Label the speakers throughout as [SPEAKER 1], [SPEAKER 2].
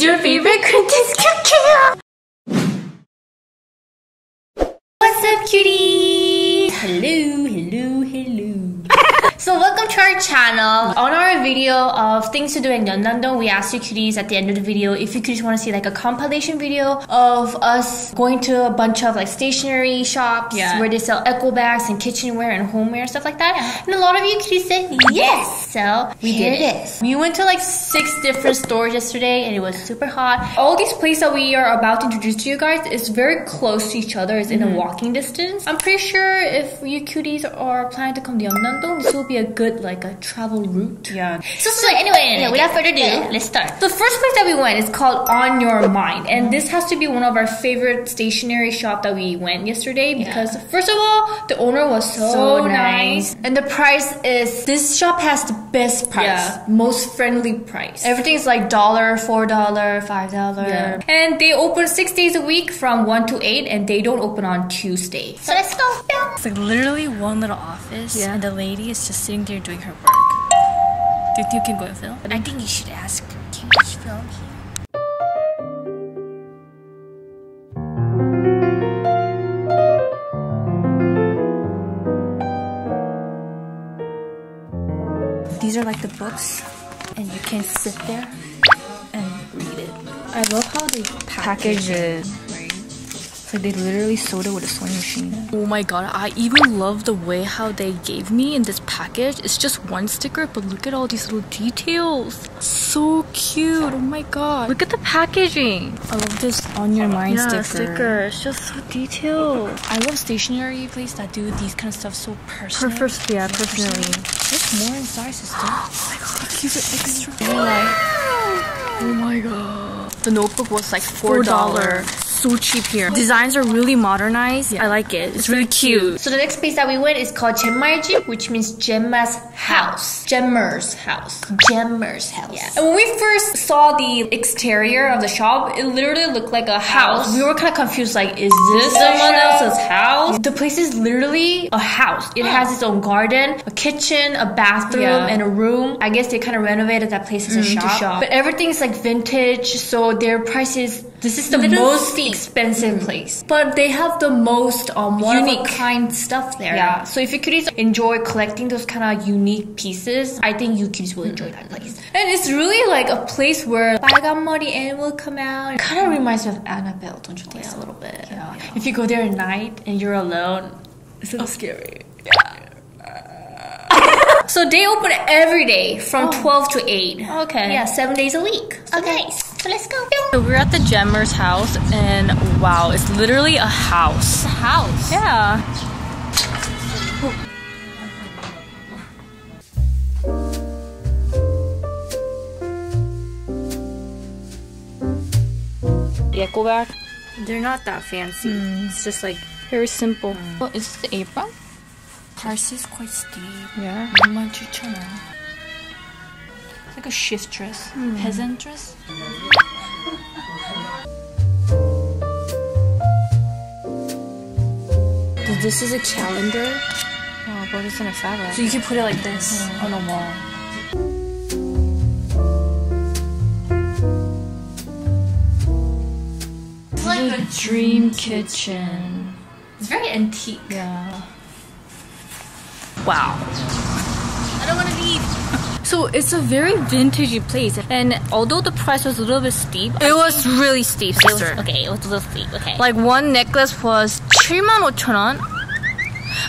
[SPEAKER 1] is your favorite Quintus cookie? What's up, cuties? Hello, hello, hello. So welcome to our channel. On our video of things to do in Yeonnam-dong, we asked you cuties at the end of the video if you cuties want to see like a compilation video of us going to a bunch of like stationery shops
[SPEAKER 2] Yeah.
[SPEAKER 1] where they sell eco bags and kitchenware and homeware and stuff like that. And a lot of you cuties said yes. So we
[SPEAKER 2] Here
[SPEAKER 1] did
[SPEAKER 2] it.
[SPEAKER 1] We went to like six different stores yesterday and it was super hot. All these places that we are about to introduce to you guys is very close to each other. It's in a mm-hmm. walking distance. I'm pretty sure if you cuties are planning to come to Yeonnam-dong, this will be a good like a travel route.
[SPEAKER 2] Yeah.
[SPEAKER 1] So, so anyway, yeah, without further ado, let's start. The first place that we went is called On Your Mind, and this has to be one of our favorite stationery shop that we went yesterday because first of all, the owner was so,
[SPEAKER 2] So
[SPEAKER 1] nice.
[SPEAKER 2] nice.
[SPEAKER 1] and the price is this shop has the best price,
[SPEAKER 2] Yeah.
[SPEAKER 1] most friendly price. Everything is like dollar, four dollar, five dollar,
[SPEAKER 2] Yeah.
[SPEAKER 1] and they open six days a week from one to eight, and they don't open on Tuesday. So let's go.
[SPEAKER 2] It's like literally one little office,
[SPEAKER 1] Yeah.
[SPEAKER 2] and the lady is just sitting there doing her work. Do you think you can go and film? I think you should ask. Can we film here? These are like the books, and you can sit there and read it. I love how they package it. So they literally sewed it with a sewing machine. Oh my god, I even love the way how they gave me in this package. It's just one sticker, but look at all these little details. So cute. Oh my god. Look at the packaging. I love this on your mind
[SPEAKER 1] Yeah,
[SPEAKER 2] sticker. It's just so detailed. I love stationery places that do these kind of stuff so personal.
[SPEAKER 1] yeah, personally.
[SPEAKER 2] There's more inside, sister. Oh my god, give it extra. Oh my god. The notebook was like four dollar. So cheap here. Designs are really modernized. I like it. It's really cute.
[SPEAKER 1] So the next place that we went is called Gemma의 which means Gemma's house. Gemmer's house. Gemmer's house. Yeah. And when we first saw the exterior of the shop, it literally looked like a house. We were kind of confused, like, is this someone else's house? The place is literally a house. It has its own garden, a kitchen, a bathroom,
[SPEAKER 2] Yeah.
[SPEAKER 1] and a room. I guess they kind of renovated that place as a mm-hmm. shop.
[SPEAKER 2] shop.
[SPEAKER 1] But everything's like vintage, so their prices. This is the
[SPEAKER 2] Little
[SPEAKER 1] most expensive place, but they have the most um, one of a
[SPEAKER 2] Unique.
[SPEAKER 1] kind stuff there.
[SPEAKER 2] Yeah.
[SPEAKER 1] So if you cuties enjoy collecting those kind of unique pieces, I think you cuties will enjoy that place. And it's really like a place where 빨간머리 Anne will come out. It kind of reminds me of Annabelle, don't you think? a little bit.
[SPEAKER 2] Yeah.
[SPEAKER 1] If you go there at night and you're alone, it's a little scary. So they open every day from 12 to 8.
[SPEAKER 2] Okay.
[SPEAKER 1] Yeah, seven days a week. So nice. So let's go.
[SPEAKER 2] So we're at the Gemmer's house, and wow, it's literally a house.
[SPEAKER 1] The house.
[SPEAKER 2] Yeah. Back.
[SPEAKER 3] They're not that fancy. Mm. It's just like
[SPEAKER 2] Very simple. Mm. What is the apron?
[SPEAKER 3] price is quite steep.
[SPEAKER 2] Yeah.
[SPEAKER 3] 27,000원. It's like a shift dress, peasant dress.
[SPEAKER 2] This is a calendar. Oh, but it's in a fabric.
[SPEAKER 3] So you can put it like this on a wall.
[SPEAKER 1] It's like a
[SPEAKER 2] dream kitchen.
[SPEAKER 1] It's very antique.
[SPEAKER 2] Yeah. Wow.
[SPEAKER 1] I don't want to leave.
[SPEAKER 2] So it's a very vintagey place, and although the price was a little bit steep, it was really steep, sister.
[SPEAKER 1] Okay, it was a little steep. Okay.
[SPEAKER 2] Like one necklace was 75,000원.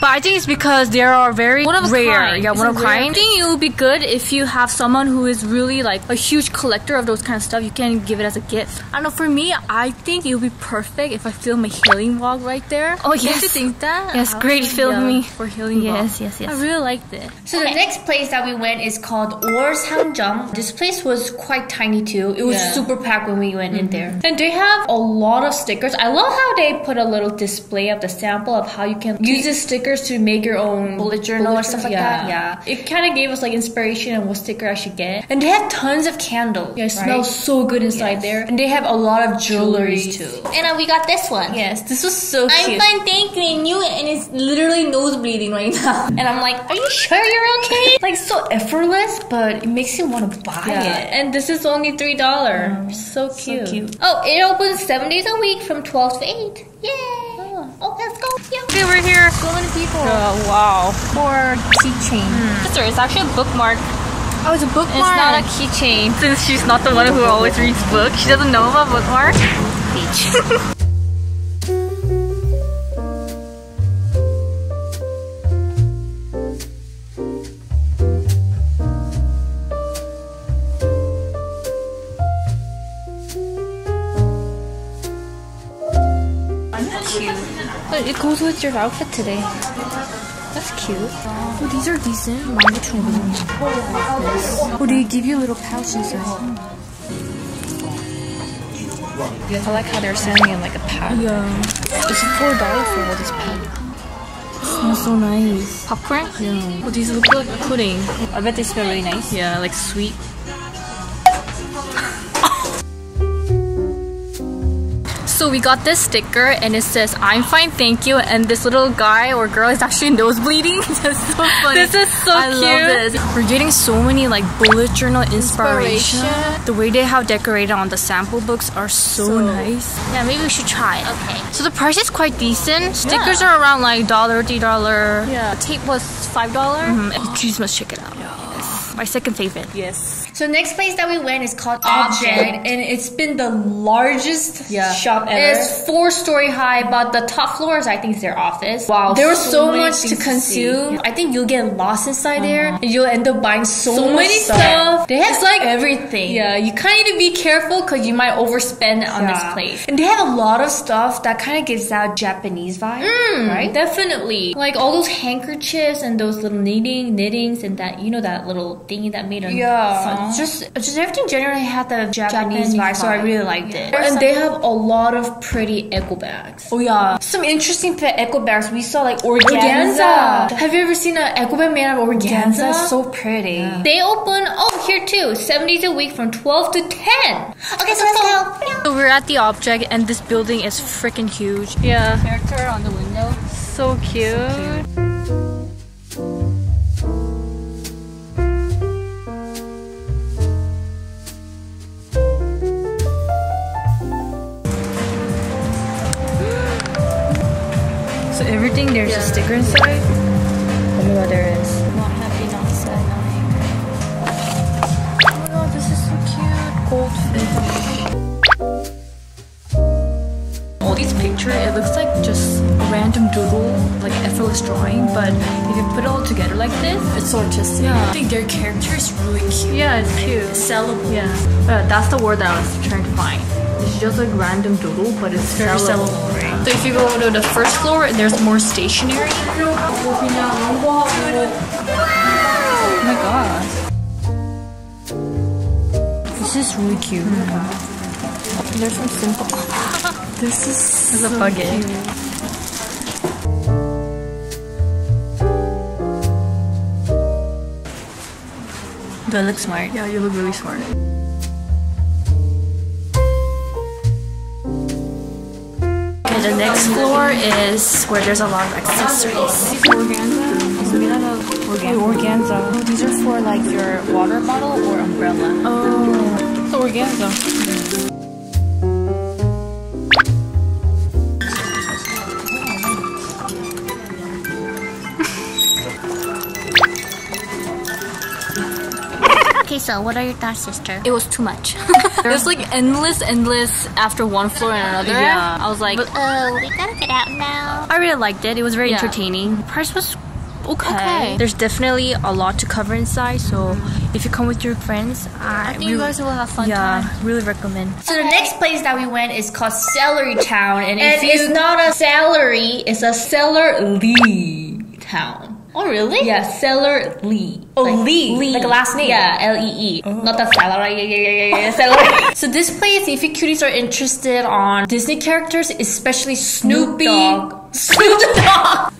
[SPEAKER 2] But I think it's because they are very
[SPEAKER 1] One of a
[SPEAKER 2] rare.
[SPEAKER 1] kind.
[SPEAKER 2] Yeah,
[SPEAKER 1] It's
[SPEAKER 2] one of a
[SPEAKER 1] rare
[SPEAKER 2] kind. I think it would be good if you have someone who is really like a huge collector of those kind of stuff. You can give it as a gift. I don't know. For me, I think it would be perfect if I film a healing vlog right there.
[SPEAKER 1] Oh,
[SPEAKER 2] Don't
[SPEAKER 1] yes.
[SPEAKER 2] you think that?
[SPEAKER 1] Yes, great film me.
[SPEAKER 2] for healing
[SPEAKER 1] Yes,
[SPEAKER 2] vlog.
[SPEAKER 1] yes, yes.
[SPEAKER 2] I really liked it.
[SPEAKER 1] So the next place that we went is called Orsangjeong. This place was quite tiny too. It was
[SPEAKER 2] Yeah.
[SPEAKER 1] super packed when we went in mm-hmm. there. And they have a lot of stickers. I love how they put a little display of the sample of how you can use this sticker stickers to make your own
[SPEAKER 2] Bullet journal or stuff like
[SPEAKER 1] yeah.
[SPEAKER 2] that?
[SPEAKER 1] Yeah. It kind of gave us like inspiration on what sticker I should get. And they have tons of candles. Yeah, it smells so good inside
[SPEAKER 2] Yes.
[SPEAKER 1] there. And they have a lot of jewelry too.
[SPEAKER 3] And uh, we got this one.
[SPEAKER 1] Yes, this was so
[SPEAKER 3] I'm
[SPEAKER 1] cute.
[SPEAKER 3] fine, thank you. I knew it, and it's literally nose bleeding right now. And I'm like, are you sure you're okay?
[SPEAKER 1] Like so effortless, but it makes you want to buy
[SPEAKER 2] Yeah.
[SPEAKER 1] it. And this is only three dollars. so cute.
[SPEAKER 2] cute.
[SPEAKER 3] Oh, it opens seven days a week from 12 to 8. Yay! Oh, let's go. Yeah.
[SPEAKER 2] Okay, we're here.
[SPEAKER 3] So many people.
[SPEAKER 2] Uh, wow. For keychain.
[SPEAKER 3] Sister, it's actually a bookmark.
[SPEAKER 2] Oh, it's a bookmark.
[SPEAKER 3] It's not a keychain.
[SPEAKER 2] Since she's not the one who always reads books, she doesn't know about bookmarks. cute. it goes with your outfit today. That's cute. Oh, these are decent. 19,000원. Oh, they give you a little pouch inside. I like how they're selling it like a pack. Yeah. It's four dollars for all this pack. Smells so nice. Popcorn? Yeah. Oh, these look like pudding. I bet they smell really nice. Yeah, like sweet. So we got this sticker and it says I'm fine, thank you. And this little guy or girl is actually nose bleeding. That's so funny.
[SPEAKER 1] This is so
[SPEAKER 2] I
[SPEAKER 1] cute.
[SPEAKER 2] love this. We're getting so many like bullet journal inspiration.
[SPEAKER 3] Inspiration.
[SPEAKER 2] The way they have decorated on the sample books are so, nice.
[SPEAKER 3] Yeah, maybe we should try it. Okay.
[SPEAKER 2] So the price is quite decent. Stickers are around like dollar, three dollar.
[SPEAKER 3] Yeah. Tape was $5. dollars
[SPEAKER 2] Mm, you must check it out. My second favorite.
[SPEAKER 1] Yes.
[SPEAKER 3] So next place that we went is called
[SPEAKER 1] Object,
[SPEAKER 3] Object.
[SPEAKER 1] and it's been the largest
[SPEAKER 2] Yeah.
[SPEAKER 1] shop ever.
[SPEAKER 3] It's four story high, but the top floor is I think is their office.
[SPEAKER 1] Wow, there was so,
[SPEAKER 2] many
[SPEAKER 1] much to
[SPEAKER 2] things to
[SPEAKER 1] consume. I think you'll get lost inside there.
[SPEAKER 2] Uh-huh.
[SPEAKER 1] And you'll end up buying so,
[SPEAKER 3] So many
[SPEAKER 1] stuff.
[SPEAKER 3] stuff.
[SPEAKER 1] They have
[SPEAKER 3] It's
[SPEAKER 1] like
[SPEAKER 3] everything.
[SPEAKER 1] Yeah, you kind of need to be careful because you might overspend on this place. And they have a lot of stuff that kind of gives out Japanese vibe,
[SPEAKER 3] Mm.
[SPEAKER 1] right?
[SPEAKER 3] Definitely. Like all those handkerchiefs and those little knitting, knittings and that, you know, that little thingy that made a
[SPEAKER 1] Yeah,
[SPEAKER 3] song.
[SPEAKER 1] Just just everything generally had the Japanese,
[SPEAKER 3] Japanese
[SPEAKER 1] vibe, so I really liked it.
[SPEAKER 3] Yeah.
[SPEAKER 1] And they have a lot of pretty eco bags. Oh yeah, some interesting pet eco bags. We saw like organza. Have you ever seen an eco bag made out of organza?
[SPEAKER 3] Organza?
[SPEAKER 1] So pretty.
[SPEAKER 3] They open, oh, here too, seven days a week from 12 to 10. Okay, so let's go.
[SPEAKER 2] So we're at the object and this building is freaking huge. Yeah.
[SPEAKER 3] Character on the window.
[SPEAKER 2] So cute. So everything there's a sticker inside. Tell me what there is.
[SPEAKER 3] Not happy, not sad,
[SPEAKER 2] Oh my god, this is so cute. Goldfish. All these pictures, it looks like just a random doodle, like effortless drawing, but if you put it all together like this,
[SPEAKER 1] It's so artistic.
[SPEAKER 2] Yeah.
[SPEAKER 1] I think their character is really cute.
[SPEAKER 2] yeah, it's cute.
[SPEAKER 1] It's Sellable.
[SPEAKER 2] Yeah, uh, that's the word that I was trying to find. It's just like random doodle, but it's
[SPEAKER 1] Very
[SPEAKER 2] sellable.
[SPEAKER 1] sellable.
[SPEAKER 2] So if you go to the first floor, there's more stationery. Oh my god. This is really cute. Mm-hmm. There's some simple.
[SPEAKER 1] This is
[SPEAKER 2] There's a bucket. Do I look smart? Yeah, you look really smart. Okay, the next floor is where there's a lot of accessories. Organza? It's made out of organza. organza. Oh, these are for like your water bottle or umbrella. Oh, it's organza.
[SPEAKER 3] Okay, so what are your thoughts, sister?
[SPEAKER 2] It was too much. it was like endless, endless after one floor and another.
[SPEAKER 1] Yeah.
[SPEAKER 2] I was like,
[SPEAKER 3] Uh, we gotta get out now.
[SPEAKER 2] I really liked it. It was very
[SPEAKER 3] Yeah.
[SPEAKER 2] entertaining. Price was okay.
[SPEAKER 3] Okay.
[SPEAKER 2] There's definitely a lot to cover inside. So if you come with your friends, I,
[SPEAKER 3] I think you guys will have fun
[SPEAKER 2] yeah,
[SPEAKER 3] time.
[SPEAKER 2] really recommend.
[SPEAKER 3] So the next place that we went is called Celery Town, and,
[SPEAKER 1] And it's not a celery, it's a Cellarly town.
[SPEAKER 3] Oh really?
[SPEAKER 1] Yeah, Cellarly.
[SPEAKER 3] Oh,
[SPEAKER 1] like,
[SPEAKER 3] Lee.
[SPEAKER 1] Like a last name.
[SPEAKER 3] Yeah, L E E, oh. not the celery. Yeah, yeah, yeah, yeah, celery.
[SPEAKER 1] So this place, if you cuties are interested on Disney characters, especially Snoopy,
[SPEAKER 3] Dogg.
[SPEAKER 1] Snoop Dogg.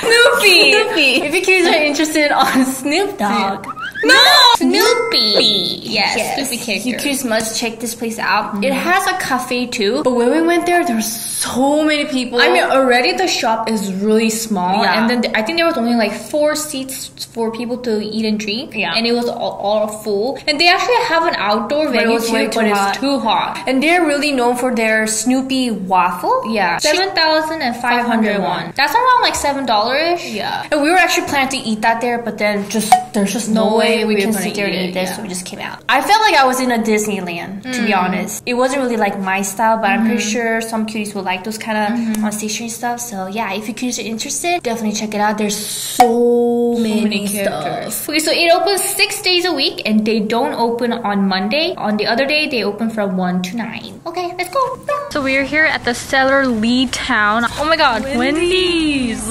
[SPEAKER 1] Snoopy.
[SPEAKER 2] Snoopy.
[SPEAKER 1] If you cuties are interested on Snoop Dogg.
[SPEAKER 3] No! Snoopy. Yes, Snoopy character.
[SPEAKER 1] You kids must check this place out. It mm-hmm. has a cafe too, but when we went there, there were so many people. I mean, already the shop is really small,
[SPEAKER 2] Yeah.
[SPEAKER 1] and then th- I think there was only like four seats for people to eat and drink.
[SPEAKER 2] Yeah.
[SPEAKER 1] and it was all, all full. And they actually have an outdoor
[SPEAKER 2] it
[SPEAKER 1] venue
[SPEAKER 2] was
[SPEAKER 1] too, but
[SPEAKER 2] too
[SPEAKER 1] it's
[SPEAKER 2] hot.
[SPEAKER 1] too hot. And they're really known for their Snoopy waffle. Yeah,
[SPEAKER 3] Seven thousand and five hundred one.
[SPEAKER 1] That's around like seven dollars.
[SPEAKER 2] Yeah.
[SPEAKER 1] And we were actually planning to eat that there, but then just there's just no,
[SPEAKER 3] No
[SPEAKER 1] way,
[SPEAKER 3] way
[SPEAKER 1] we
[SPEAKER 3] we
[SPEAKER 1] can
[SPEAKER 3] were
[SPEAKER 1] sit there and
[SPEAKER 3] eat
[SPEAKER 1] this,
[SPEAKER 3] yeah.
[SPEAKER 1] so we just came out. I felt like I was in a Disneyland, to be mm-hmm. honest. It wasn't really like my style, but I'm pretty mm-hmm. sure some cuties will like those kind of mm-hmm. on stationery stuff. So yeah, if you cuties are interested, definitely check it out. There's so, many,
[SPEAKER 3] many
[SPEAKER 1] stuff.
[SPEAKER 3] characters. Okay, so it opens six days a week and they don't open on Monday. On the other day, they open from 1 to 9. Okay, let's go.
[SPEAKER 2] So we are here at the Seller Lee Town. Oh my god, Wendy's!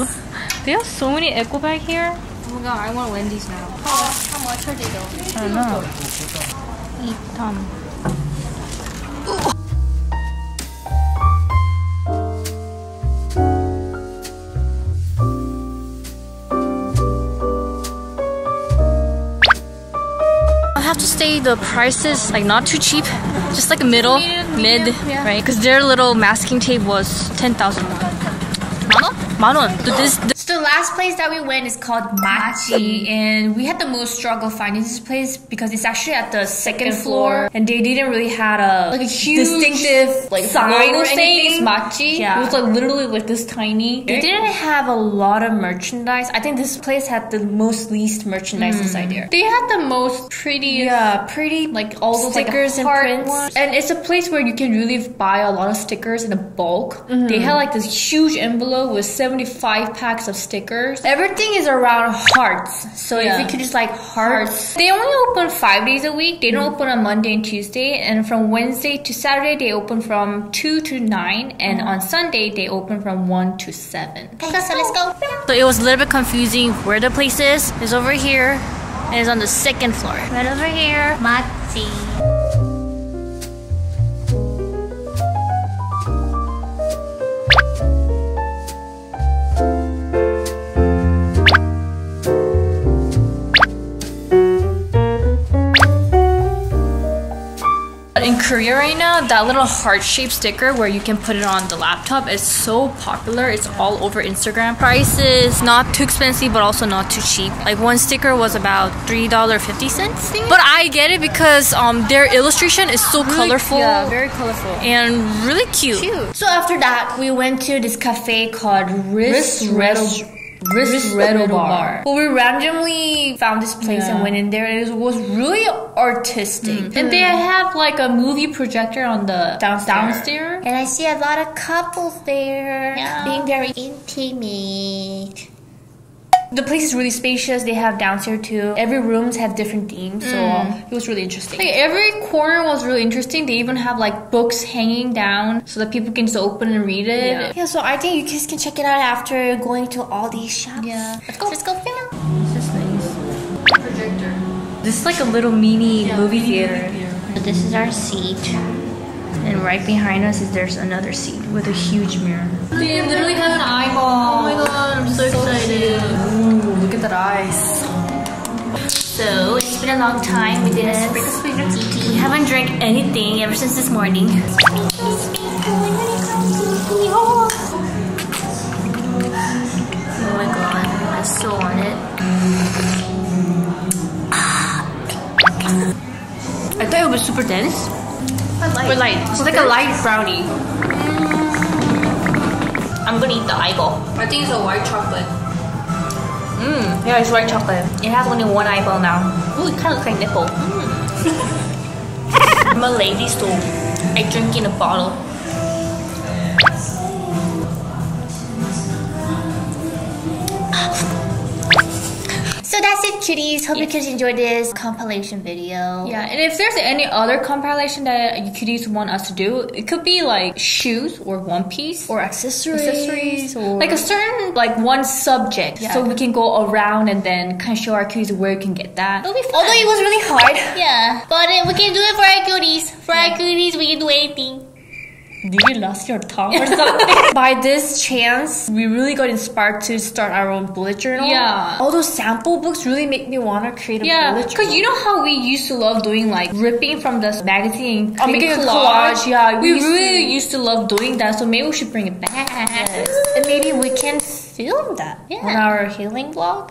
[SPEAKER 2] They have so many eco bag here.
[SPEAKER 1] Oh my god, I want Wendy's now.
[SPEAKER 3] How much are they though?
[SPEAKER 2] I don't know. Eat them. I have to say the prices like not too cheap, just like a middle, mid,
[SPEAKER 3] yeah.
[SPEAKER 2] right? Because their little masking tape was ten thousand. won.
[SPEAKER 3] Mano?
[SPEAKER 2] Manon, this, this
[SPEAKER 1] So the last place that we went is called Mazzzzy, and we had the most struggle finding this place because it's actually at the second, floor, and they didn't really had a
[SPEAKER 3] Like a huge,
[SPEAKER 1] distinctive
[SPEAKER 3] like
[SPEAKER 1] sign or anything.
[SPEAKER 3] Mazzzzy.
[SPEAKER 1] Yeah.
[SPEAKER 3] It was like literally like this tiny.
[SPEAKER 1] They didn't have a lot of merchandise. I think this place had the most least merchandise inside there.
[SPEAKER 3] They had the most pretty
[SPEAKER 1] Yeah, pretty
[SPEAKER 3] like all those
[SPEAKER 1] stickers
[SPEAKER 3] like,
[SPEAKER 1] and prints.
[SPEAKER 3] ones.
[SPEAKER 1] And it's a place where you can really buy a lot of stickers in a bulk.
[SPEAKER 3] Mm-hmm.
[SPEAKER 1] They had like this huge envelope with 75 packs of stickers. Everything is around hearts. So if
[SPEAKER 3] Yeah.
[SPEAKER 1] you could just like hearts.
[SPEAKER 3] They only open five days a week. They don't mm-hmm. open on Monday and Tuesday. And from Wednesday to Saturday, they open from 2 to 9. And mm-hmm. on Sunday, they open from 1 to 7.
[SPEAKER 1] Okay, so let's go.
[SPEAKER 2] So it was a little bit confusing where the place is. It's over here and it's on the second floor.
[SPEAKER 1] Right over here.
[SPEAKER 2] Mazzzzy. Korea right now, that little heart-shaped sticker where you can put it on the laptop is so popular. It's all over Instagram. Prices not too expensive, but also not too cheap. Like one sticker was about three dollar fifty cents. But I get it because um their illustration is so colorful
[SPEAKER 1] Yeah, very colorful.
[SPEAKER 2] and really cute. cute.
[SPEAKER 1] So after that, we went to this cafe called Riz Redo. Riz Redo Bar. Well, we randomly found this place and went in there. It was really artistic. Mm-hmm.
[SPEAKER 3] And they have like a movie projector on the
[SPEAKER 1] Downstairs.
[SPEAKER 3] downstairs.
[SPEAKER 1] And I see a lot of couples there
[SPEAKER 3] Yeah.
[SPEAKER 1] being very intimate. The place is really spacious. They have downstairs too. Every rooms have different themes, so mm. it was really interesting.
[SPEAKER 3] Like every corner was really interesting. They even have like books hanging down so that people can just open and read it.
[SPEAKER 1] Yeah. yeah, so I think you guys can check it out after going to all these shops.
[SPEAKER 3] Yeah.
[SPEAKER 1] Let's go. Let's go film.
[SPEAKER 2] This is nice. Projector. This is like a little mini movie theater.
[SPEAKER 1] So this is our seat. And right behind us is there's another seat with a huge mirror. A long time. We didn't We haven't drank anything ever since this morning. Oh my god, I still want it. I thought it was super dense. But light. It's like a light brownie. Mm. I'm gonna eat the eyeball.
[SPEAKER 2] I think it's a white chocolate.
[SPEAKER 1] Mmm, yeah, it's white chocolate. It has only one eyeball now. Ooh, it kind of looks like nipple. Mm. I'm a lady, so I drink in a bottle. Cuties. Hope you guys enjoyed this compilation video.
[SPEAKER 3] Yeah, and if there's any other compilation that you use want us to do, it could be like shoes or one piece
[SPEAKER 1] Or accessories.
[SPEAKER 3] accessories or like a certain like one subject so we can go around and then kind of show our cuties where you can get that
[SPEAKER 1] It'll be fun. Although it was really hard.
[SPEAKER 3] yeah but uh, we can do it for our cuties for our cuties we can do anything
[SPEAKER 1] did you lost your tongue or something? By this chance, we really got inspired to start our own bullet journal.
[SPEAKER 3] Yeah.
[SPEAKER 1] All those sample books really make me want to create a
[SPEAKER 3] Yeah,
[SPEAKER 1] bullet journal. Yeah.
[SPEAKER 3] because you know how we used to love doing like ripping from the magazine and
[SPEAKER 1] Oh, making a collage, yeah, we
[SPEAKER 3] we,
[SPEAKER 1] used
[SPEAKER 3] really
[SPEAKER 1] to-
[SPEAKER 3] used to love doing that. So maybe we should bring it back.
[SPEAKER 1] and maybe we can film that
[SPEAKER 3] Yeah.
[SPEAKER 1] on our healing vlog.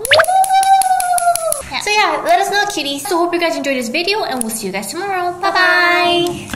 [SPEAKER 1] So yeah, let us know, cuties. So hope you guys enjoyed this video, and we'll see you guys tomorrow. Bye bye.